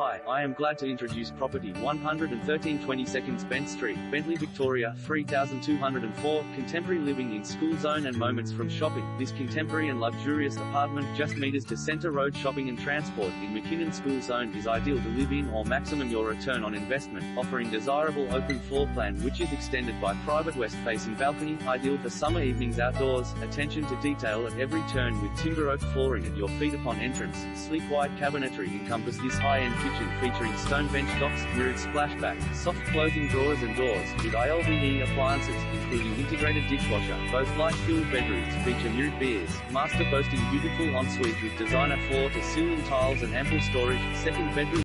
Hi, I am glad to introduce property 113 22nd Bent Street, Bentleigh, Victoria, 3204, contemporary living in school zone and moments from shopping. This contemporary and luxurious apartment just meters to Centre Road shopping and transport in McKinnon School Zone is ideal to live in or maximum your return on investment, offering desirable open floor plan which is extended by private west-facing balcony, ideal for summer evenings outdoors, attention to detail at every turn with timber oak flooring at your feet upon entrance, sleek white cabinetry encompass this high-end kitchen featuring stone bench tops, mirrored splashback, soft closing drawers and doors, with ILVE appliances, including integrated dishwasher. Both light-filled bedrooms feature mirrored beers, master boasting beautiful ensuite with designer floor-to-ceiling tiles and ample storage, second bedroom